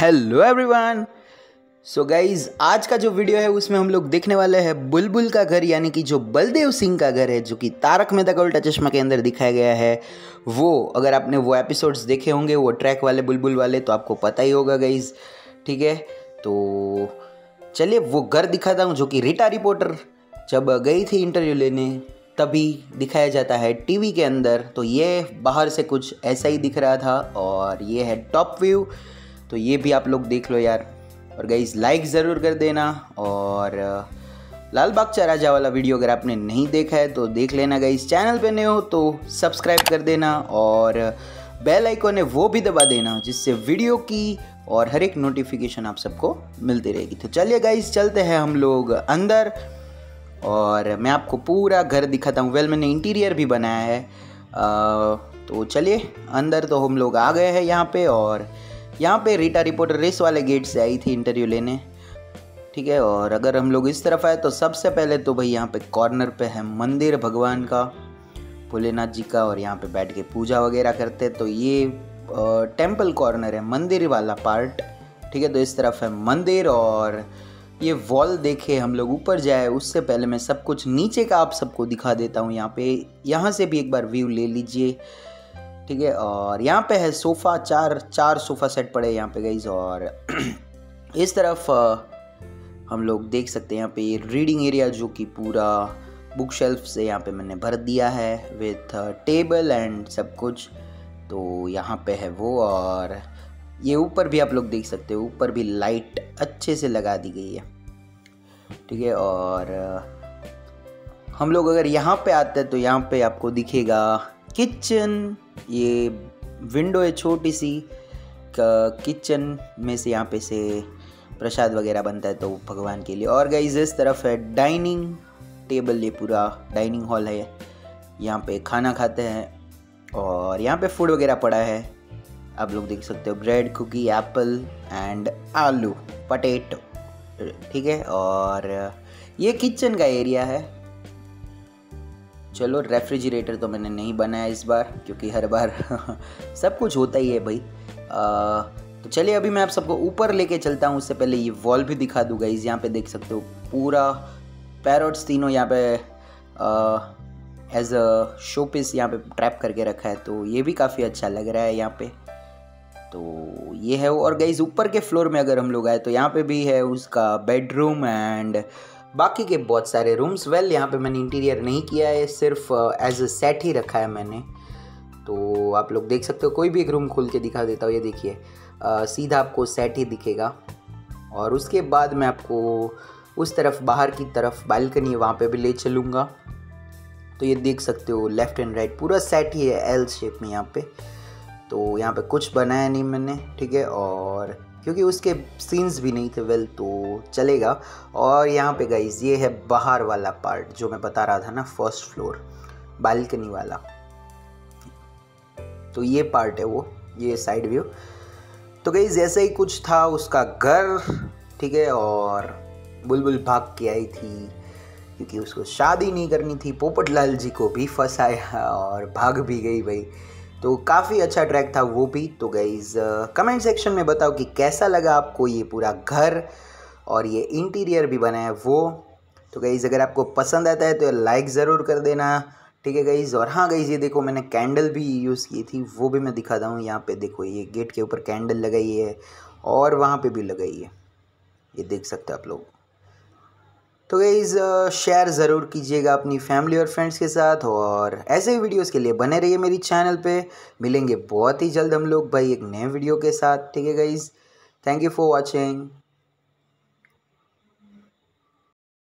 Hello everyone so guys आज का जो वीडियो है, उसमें हम लोग देखने वाले हैं बुलबुल का घर, यानी कि जो बलदेव सिंह का घर है, जो कि तारक मेहता का उल्टा चश्मा के अंदर दिखाया गया है। वो, अगर आपने वो एपिसोड्स देखे होंगे, वो ट्रैक वाले, बुलबुल वाले तो आपको पता ही होगा गाइज़ ठीक है? तो चलिए, वो घर दिखाता हूँ, जो कि रीटा रिपोर्टर जब गई थी इंटरव्यू लेने, तभी दिखाया जाता है टीवी के अंदर। तो ये बाहर से कुछ ऐसा ही दिख रहा था, और ये है टॉप व्यू तो ये भी आप लोग देख लो यार। और गाइज़ लाइक ज़रूर कर देना और लाल बाग राजा वाला वीडियो अगर आपने नहीं देखा है तो देख लेना गाइज़ चैनल पे नए हो तो सब्सक्राइब कर देना और बेल आइकॉन है वो भी दबा देना जिससे वीडियो की और हर एक नोटिफिकेशन आप सबको मिलती रहेगी। तो चलिए गाइज़ चलते हैं हम लोग अंदर और मैं आपको पूरा घर दिखाता हूँ। वेल मैंने इंटीरियर भी बनाया है। आ, तो चलिए अंदर तो हम लोग आ गए हैं यहाँ पे और यहाँ पे रीटा रिपोर्टर रेस वाले गेट से आई थी इंटरव्यू लेने। ठीक है? और अगर हम लोग इस तरफ़ आए तो सबसे पहले तो भाई यहाँ पे कॉर्नर पे है मंदिर भगवान का, भोलेनाथ जी का, और यहाँ पे बैठ के पूजा वगैरह करते तो ये टेंपल कॉर्नर है, मंदिर वाला पार्ट ठीक है? तो इस तरफ़ है मंदिर, और ये वॉल देखे हम लोग, ऊपर जाए, उससे पहले मैं सब कुछ, नीचे का आप सबको दिखा देता हूँ यहाँ पे। यहाँ से भी एक बार व्यू ले लीजिए। ठीक है, और यहाँ पे है सोफ़ा, चार चार सोफ़ा सेट पड़े यहाँ पे गई और इस तरफ़ हम लोग देख सकते हैं यहाँ पे रीडिंग एरिया जो कि पूरा बुक शेल्फ से यहाँ पे मैंने भर दिया है विथ टेबल एंड सब कुछ। तो यहाँ पे है वो, और ये ऊपर भी आप लोग देख सकते हो, ऊपर भी लाइट अच्छे से लगा दी गई है। ठीक है, और हम लोग अगर यहाँ पे आते हैं तो यहाँ पे आपको दिखेगा किचन, ये विंडो है छोटी सी किचन में से यहाँ पे से प्रसाद वगैरह बनता है तो भगवान के लिए। और गाइज़ इस तरफ़ है डाइनिंग टेबल ये पूरा डाइनिंग हॉल है। यहाँ पे खाना खाते हैं और यहाँ पे फ़ूड वगैरह पड़ा है। आप लोग देख सकते हो ब्रेड कुकी एप्पल एंड आलू पटेटो ठीक है? और ये किचन का एरिया है। चलो रेफ्रिजरेटर तो मैंने नहीं बनाया इस बार क्योंकि हर बार सब कुछ होता ही है भाई। आ, तो चलिए अभी मैं आप सबको ऊपर लेके चलता हूँ उससे पहले ये वॉल भी दिखा दूँ इस यहाँ पे देख सकते हो पूरा पैरोट्स तीनों यहाँ पे एज अ शो पीस यहाँ पे ट्रैप करके रखा है तो ये भी काफ़ी अच्छा लग रहा है यहाँ पे। तो ये है और गई ऊपर के फ्लोर में अगर हम लोग आए तो यहाँ पे भी है उसका बेडरूम एंड बाकी के बहुत सारे रूम्स वेल यहाँ पे मैंने इंटीरियर नहीं किया है, सिर्फ़ एज अ सेट ही रखा है मैंने। तो आप लोग देख सकते हो, कोई भी एक रूम खोल के दिखा देता हूँ, ये देखिए। सीधा आपको सेट ही दिखेगा। और उसके बाद मैं आपको उस तरफ़, बाहर की तरफ़ बालकनी वहाँ पे भी ले चलूँगा। तो ये देख सकते हो लेफ़्ट एंड राइट पूरा सेट ही है एल शेप में यहाँ पे। तो यहाँ पे कुछ बनाया नहीं मैंने, ठीक है? और क्योंकि उसके सीन्स भी नहीं थे वेल तो चलेगा। और यहाँ पे गाइज़ ये है बाहर वाला पार्ट जो मैं बता रहा था ना फ़र्स्ट फ्लोर बालकनी वाला। तो ये पार्ट है वो, ये साइड व्यू तो गई जैसे ही कुछ था उसका घर, ठीक है, और बुलबुल भाग के आई थी, क्योंकि उसको शादी नहीं करनी थी। पोपट लाल जी को भी फंसाया और भाग भी गई भाई। तो काफ़ी अच्छा ट्रैक था वो भी। तो गाइज़ कमेंट सेक्शन में बताओ कि कैसा लगा आपको ये पूरा घर और ये इंटीरियर भी बना है वो। तो गाइज़ अगर आपको पसंद आता है तो लाइक ज़रूर कर देना, ठीक है गाइज़ और हाँ गाइज़ ये देखो मैंने कैंडल भी यूज़ की थी, वो भी मैं दिखाता हूँ। यहाँ पे देखो ये गेट के ऊपर कैंडल लगाई है और वहाँ पे भी लगाई है। ये देख सकते हो आप लोग। तो गाइज़ शेयर ज़रूर कीजिएगा अपनी फैमिली और फ्रेंड्स के साथ और ऐसे ही वीडियोस के लिए बने रहिए मेरी चैनल पे। मिलेंगे बहुत ही जल्द हम लोग भाई एक नए वीडियो के साथ, ठीक है guys thank you for watching